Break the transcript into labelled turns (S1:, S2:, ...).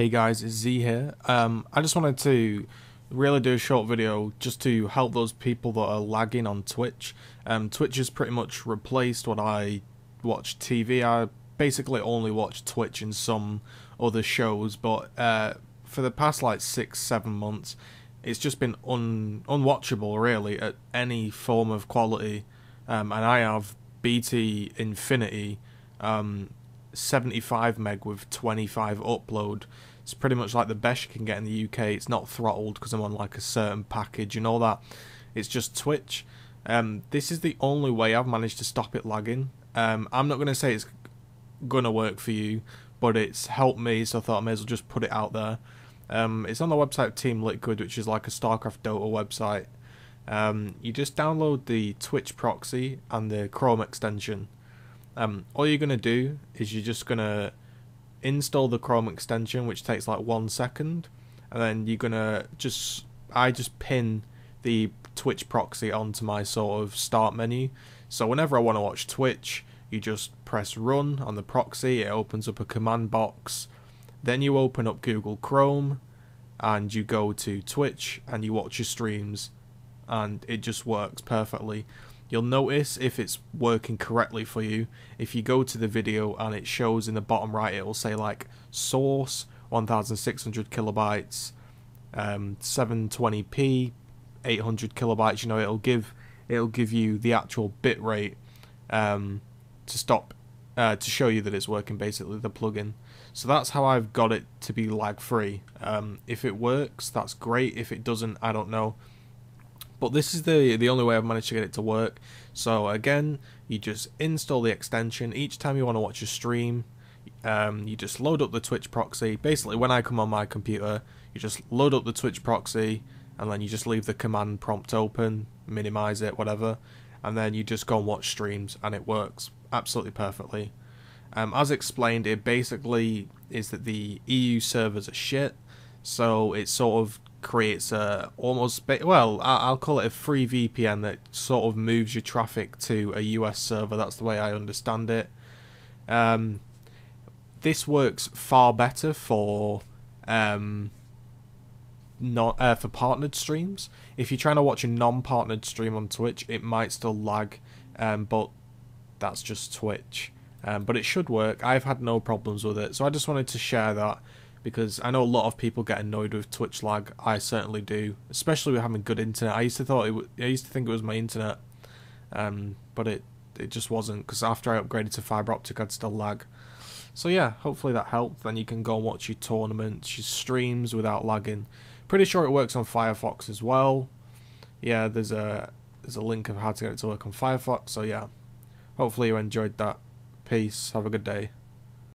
S1: Hey guys, it's Zii here. Um, I just wanted to really do a short video just to help those people that are lagging on Twitch. Um, Twitch has pretty much replaced what I watch TV. I basically only watch Twitch and some other shows, but uh, for the past like six, seven months, it's just been un unwatchable really at any form of quality. Um, and I have BT Infinity. Um, 75 meg with 25 upload. It's pretty much like the best you can get in the UK. It's not throttled because I'm on like a certain package and all that. It's just Twitch. Um, this is the only way I've managed to stop it lagging. Um, I'm not going to say it's going to work for you, but it's helped me, so I thought I may as well just put it out there. Um, it's on the website Team Liquid, which is like a StarCraft Dota website. Um, you just download the Twitch proxy and the Chrome extension um, all you're going to do is you're just going to install the Chrome extension, which takes like one second, and then you're going to just, I just pin the Twitch proxy onto my sort of start menu. So whenever I want to watch Twitch, you just press run on the proxy, it opens up a command box. Then you open up Google Chrome and you go to Twitch and you watch your streams and it just works perfectly. You'll notice if it's working correctly for you, if you go to the video and it shows in the bottom right, it will say like source 1600 kilobytes, um, 720p, 800 kilobytes. You know, it'll give it'll give you the actual bit rate um, to stop uh, to show you that it's working. Basically, the plugin. So that's how I've got it to be lag free. Um, if it works, that's great. If it doesn't, I don't know. But this is the the only way I've managed to get it to work. So again, you just install the extension. Each time you want to watch a stream, um, you just load up the Twitch proxy. Basically, when I come on my computer, you just load up the Twitch proxy, and then you just leave the command prompt open, minimize it, whatever, and then you just go and watch streams, and it works absolutely perfectly. Um, as explained, it basically is that the EU servers are shit, so it sort of creates a almost well I'll call it a free VPN that sort of moves your traffic to a US server. That's the way I understand it. Um, this works far better for um, not uh, for partnered streams. If you're trying to watch a non-partnered stream on Twitch, it might still lag, um, but that's just Twitch. Um, but it should work. I've had no problems with it, so I just wanted to share that because I know a lot of people get annoyed with Twitch lag. I certainly do, especially with having good internet. I used to thought it I used to think it was my internet, um, but it it just wasn't because after I upgraded to fiber optic, I'd still lag. So yeah, hopefully that helped. Then you can go and watch your tournaments, your streams without lagging. Pretty sure it works on Firefox as well. Yeah, there's a there's a link of how to get it to work on Firefox. So yeah, hopefully you enjoyed that. Peace. Have a good day.